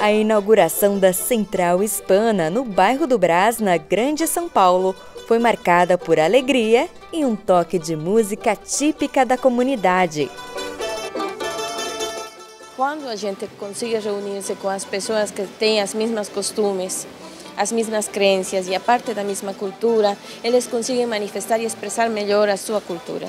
A inauguração da Central Hispana, no bairro do Brás, na Grande São Paulo, foi marcada por alegria e um toque de música típica da comunidade. Quando a gente consegue reunir-se com as pessoas que têm as mesmas costumes, as mesmas crenças e a parte da mesma cultura, eles conseguem manifestar e expressar melhor a sua cultura.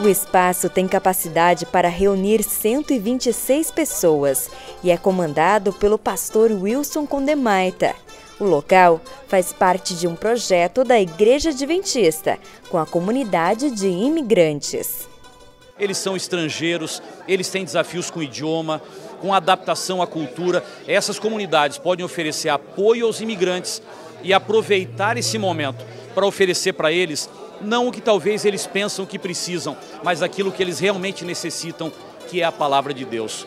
O espaço tem capacidade para reunir 126 pessoas e é comandado pelo pastor Wilson Condemaita. O local faz parte de um projeto da Igreja Adventista com a comunidade de imigrantes. Eles são estrangeiros, eles têm desafios com idioma, com adaptação à cultura. Essas comunidades podem oferecer apoio aos imigrantes e aproveitar esse momento para oferecer para eles não o que talvez eles pensam que precisam, mas aquilo que eles realmente necessitam, que é a palavra de Deus.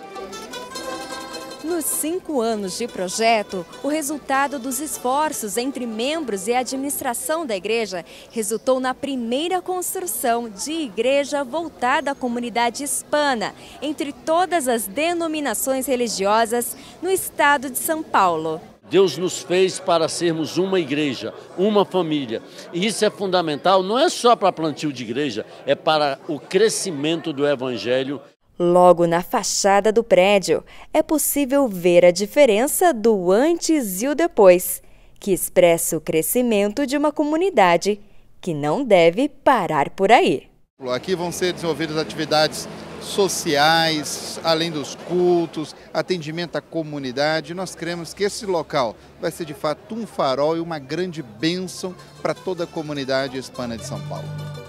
Nos cinco anos de projeto, o resultado dos esforços entre membros e administração da igreja resultou na primeira construção de igreja voltada à comunidade hispana, entre todas as denominações religiosas no estado de São Paulo. Deus nos fez para sermos uma igreja, uma família. E isso é fundamental, não é só para plantio de igreja, é para o crescimento do evangelho. Logo na fachada do prédio, é possível ver a diferença do antes e o depois, que expressa o crescimento de uma comunidade que não deve parar por aí. Aqui vão ser desenvolvidas atividades sociais, além dos cultos, atendimento à comunidade. Nós cremos que esse local vai ser de fato um farol e uma grande bênção para toda a comunidade hispana de São Paulo.